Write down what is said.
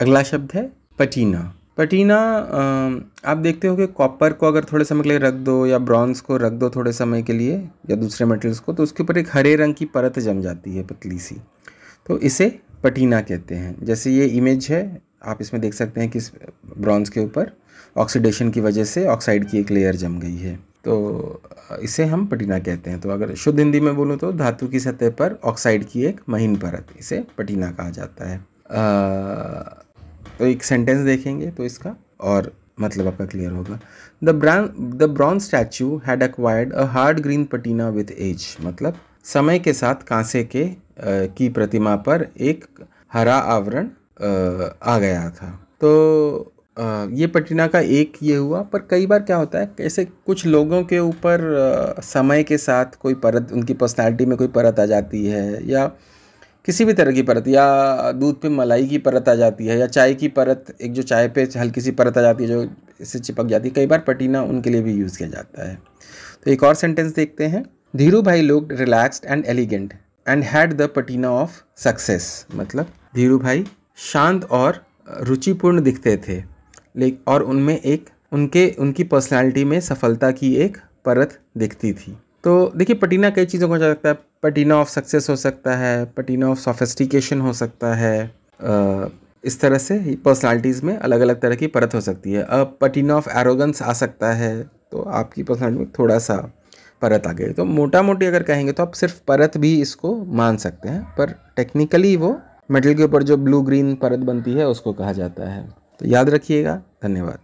अगला शब्द है पटीना। पटीना आप देखते हो कि कॉपर को अगर थोड़े समय के लिए रख दो या ब्रॉन्ज को रख दो थोड़े समय के लिए या दूसरे मेटल्स को तो उसके ऊपर एक हरे रंग की परत जम जाती है पतली सी। तो इसे पटीना कहते हैं। जैसे ये इमेज है आप इसमें देख सकते हैं कि ब्रॉन्ज के ऊपर ऑक्सीडेशन की वजह से ऑक्साइड की एक लेयर जम गई है। तो इसे हम पटीना कहते हैं। तो अगर शुद्ध हिंदी में बोलूँ तो धातु की सतह पर ऑक्साइड की एक महीन परत इसे पटीना कहा जाता है। आ, एक सेंटेंस देखेंगे तो इसका और मतलब आपका क्लियर होगा। The brand the bronze statue had acquired a hard green patina with age मतलब समय के साथ कांसे के आ, की प्रतिमा पर एक हरा आवरण आ गया था। तो आ, ये पटीना का एक ये हुआ पर कई बार क्या होता है कैसे कुछ लोगों के ऊपर समय के साथ कोई परत उनकी पर्सनैलिटी में कोई परत आ जाती है या किसी भी तरह की परत, या दूध पे मलाई की परत आ जाती है, या चाय की परत, एक जो चाय पे हल्की सी परत आ जाती है, जो इससे चिपक जाती है, कई बार पटीना उनके लिए भी यूज़ किया जाता है। तो एक और सेंटेंस देखते हैं। धीरू भाई लोग relaxed and elegant and had the patina of success मतलब धीरू भाई शांत और रुचिपूर्ण दिखते थे लेकिन और उनमें एक, उनके, उनकी पर्सनालिटी में सफलता की एक परत दिखती थी। तो देखिए, पटीना कई चीज़ों को हो सकता है। पटीना ऑफ़ सक्सेस हो सकता है, पटीना ऑफ़ सोफिस्टिकेशन हो सकता है इस तरह से पर्सनालिटीज़ में अलग अलग तरह की परत हो सकती है। अब पटीना ऑफ़ एरोगेंस आ सकता है तो आपकी पर्सनालिटी में थोड़ा सा परत आ गई। तो मोटा मोटी अगर कहेंगे तो आप सिर्फ़ परत भी इसको मान सकते हैं, पर टेक्निकली वो मेटल के ऊपर जो ब्लू ग्रीन परत बनती है, उसको कहा जाता है। तो याद रखिएगा। धन्यवाद।